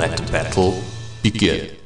let battle begin.